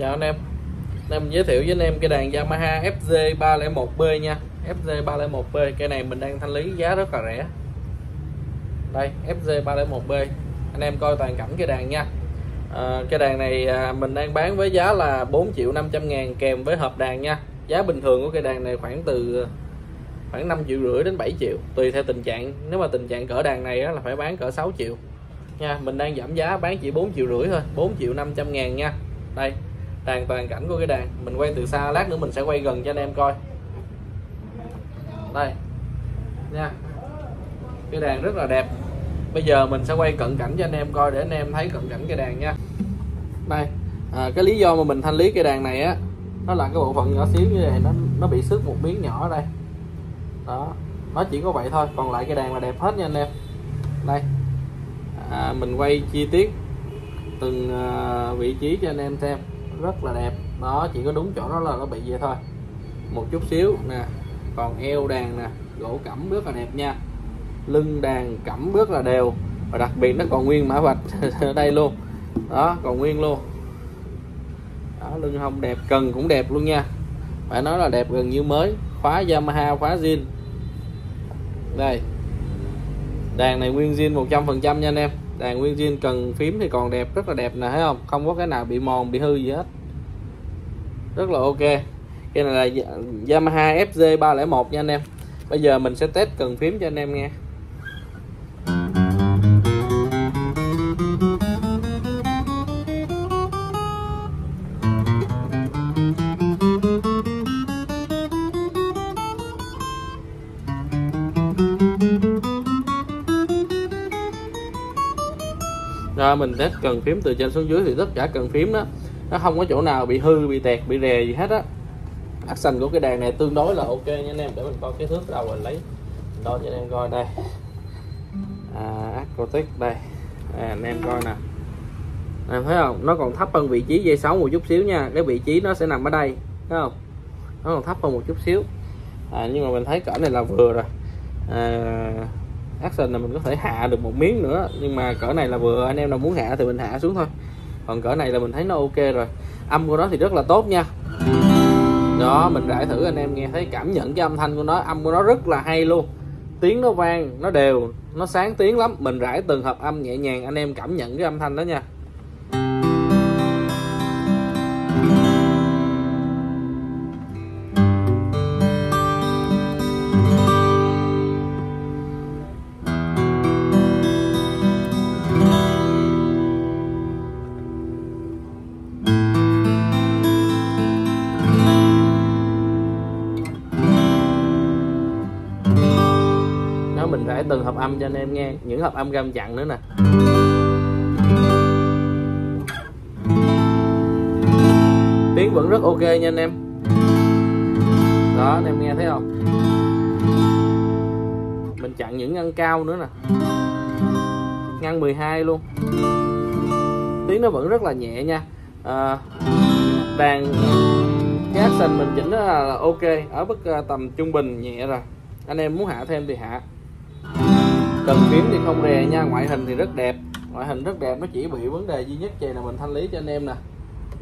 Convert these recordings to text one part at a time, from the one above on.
chào anh em. Hôm nay mình giới thiệu với anh em cái đàn Yamaha FZ 301B nha. FZ 301B cái này mình đang thanh lý giá rất là rẻ. Đây FZ 301B anh em coi toàn cảnh cái đàn nha. À, cái đàn này à, mình đang bán với giá là 4 triệu 500 ngàn kèm với hộp đàn nha. Giá bình thường của cái đàn này khoảng từ à, khoảng 5 triệu rưỡi đến 7 triệu tùy theo tình trạng. Nếu mà tình trạng cỡ đàn này á, là phải bán cỡ 6 triệu nha. Mình đang giảm giá bán chỉ 4 triệu rưỡi thôi 4 triệu 500 ngàn nha. Đây đàn toàn cảnh của cái đàn. Mình quay từ xa lát nữa mình sẽ quay gần cho anh em coi. Đây. Nha. Cái đàn rất là đẹp. Bây giờ mình sẽ quay cận cảnh cho anh em coi để anh em thấy cận cảnh cái đàn nha. Đây. À, cái lý do mà mình thanh lý cái đàn này á nó là cái bộ phận nhỏ xíu như này nó nó bị xước một miếng nhỏ ở đây. Đó. Nó chỉ có vậy thôi còn lại cái đàn là đẹp hết nha anh em. Đây. À, mình quay chi tiết từng à, vị trí cho anh em xem rất là đẹp. Đó chỉ có đúng chỗ đó là nó bị vậy thôi. Một chút xíu nè. Còn eo đàn nè gỗ cẩm rất là đẹp nha. Lưng đàn cẩm rất là đều. Và đặc biệt nó còn nguyên mã vạch ở đây luôn. Đó còn nguyên luôn. Đó, lưng hông đẹp cần cũng đẹp luôn nha. Phải nói là đẹp gần như mới. Khóa Yamaha khóa zin đây đàn này nguyên zin 100% nha anh em. Đàn nguyên zin cần phím thì còn đẹp, rất là đẹp nè, thấy không? Không có cái nào bị mòn, bị hư gì hết. Rất là ok. Cái này là Yamaha FZ 301 nha anh em. Bây giờ mình sẽ test cần phím cho anh em nghe. Rồi mình test cần phím từ trên xuống dưới thì tất cả cần phím đó. Nó không có chỗ nào bị hư bị tẹt bị rè gì hết á. Action của cái đàn này tương đối là ok nha anh em để mình coi cái thước đầu mình lấy. Đo cho anh em coi đây. À, Acrotech đây. À, anh em coi nè. Em thấy không? Nó còn thấp hơn vị trí dây sáu một chút xíu nha. Cái vị trí nó sẽ nằm ở đây thấy không? Nó còn thấp hơn một chút xíu. À, nhưng mà mình thấy cỡ này là vừa rồi. À, action là mình có thể hạ được một miếng nữa. Nhưng mà cỡ này là vừa, anh em nào muốn hạ thì mình hạ xuống thôi. Còn cỡ này là mình thấy nó ok rồi. Âm của nó thì rất là tốt nha. Đó, mình rải thử, anh em nghe thấy cảm nhận cái âm thanh của nó. Âm của nó rất là hay luôn. Tiếng nó vang, nó đều, nó sáng tiếng lắm. Mình rải từng hợp âm nhẹ nhàng, anh em cảm nhận cái âm thanh đó nha. Nó từng hợp âm cho anh em nghe. Những hợp âm gam chặn nữa nè. Tiếng vẫn rất ok nha anh em. Đó anh em nghe thấy không? Mình chặn những ngăn cao nữa nè. Ngăn 12 luôn. Tiếng nó vẫn rất là nhẹ nha. À, đàn cái action mình chỉnh là ok. Ở mức ờ, tầm trung bình nhẹ rồi. Anh em muốn hạ thêm thì hạ cần kiếm thì không rè nha ngoại hình thì rất đẹp. Ngoại hình rất đẹp nó chỉ bị vấn đề duy nhất vậy là mình thanh lý cho anh em nè.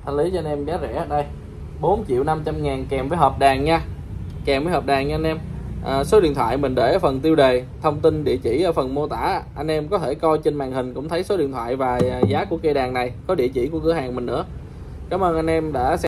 Thanh lý cho anh em giá rẻ đây 4 triệu 500 ngàn kèm với hộp đàn nha. Kèm với hộp đàn nha anh em. À, số điện thoại mình để ở phần tiêu đề thông tin địa chỉ ở phần mô tả. Anh em có thể coi trên màn hình cũng thấy số điện thoại và à, giá của cây đàn này có địa chỉ của cửa hàng mình nữa. Cảm ơn anh em đã xem